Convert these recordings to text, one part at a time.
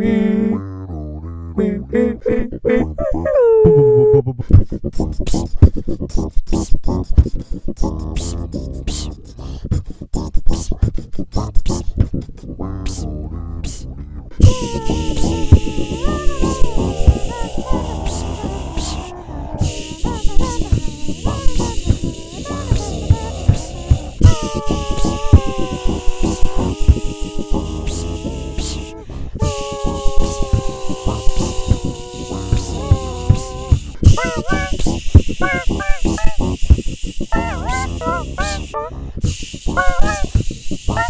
Bow. Bye. Bye.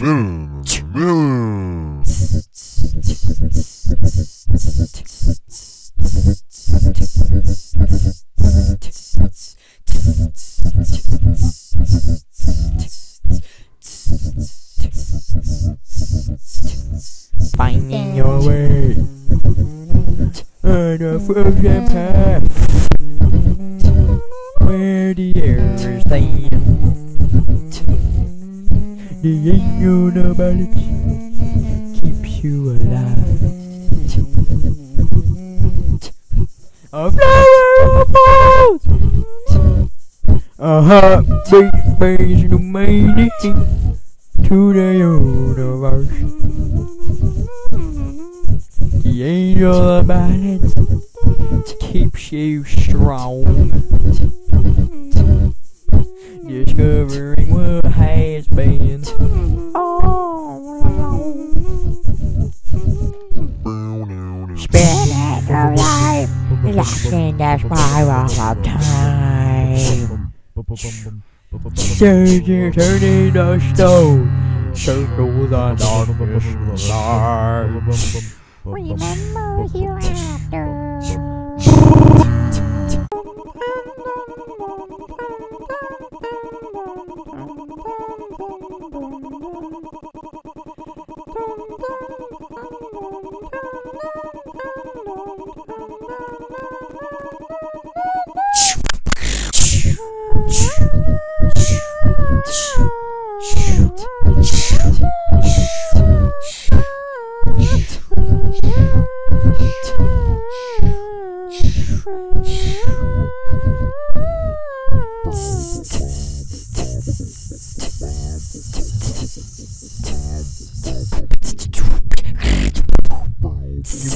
Boom. Boom. Finding your way on a frozen path where the air is thin. The angel nobody keeps you alive. A flower falls. A heartbeat brings no meaning to the universe. The angel of balance keeps you strong. Discovering what has been all along. Spirit of life, lost in the spiral of time. Surging, turning the stone, circles on darkness. Remember hereafter.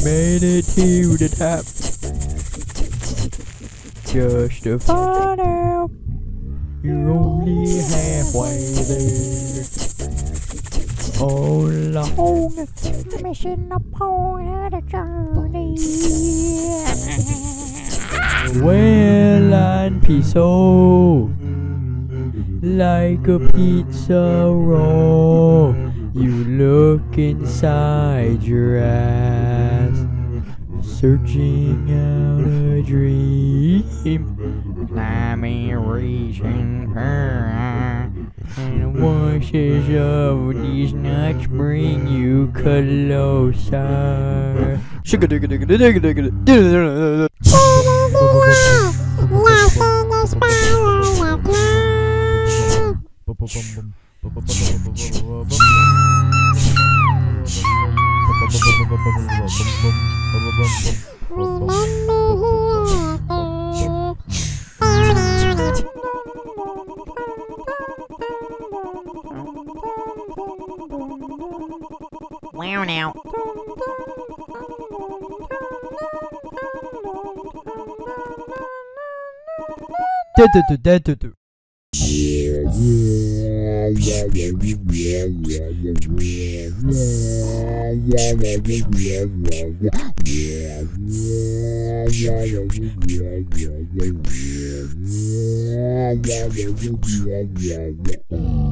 Made it to the. Just find out you're only halfway there. All along. Mission upon the journey. Well and pizza like a pizza roll. You look inside your ass, searching out a dream. Climbing, reaching her and washes of these nuts bring you closer. Meow now.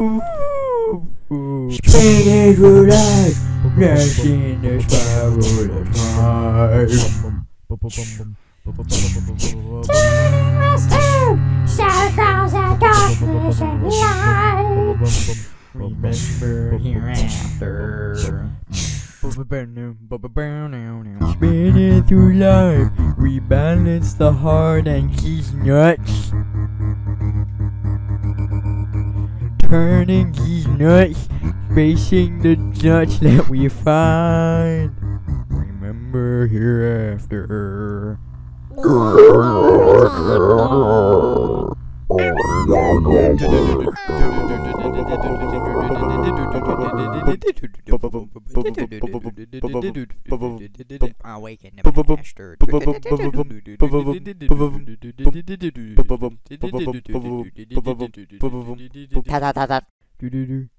Oh. Nothing is life, nothing time. The darkness and light. Remember hereafter. Spinning through life, rebalance the heart and keys nuts. Turning keys nuts facing the judge that we find. Remember hereafter. Awaken the master. Ta ta ta ta.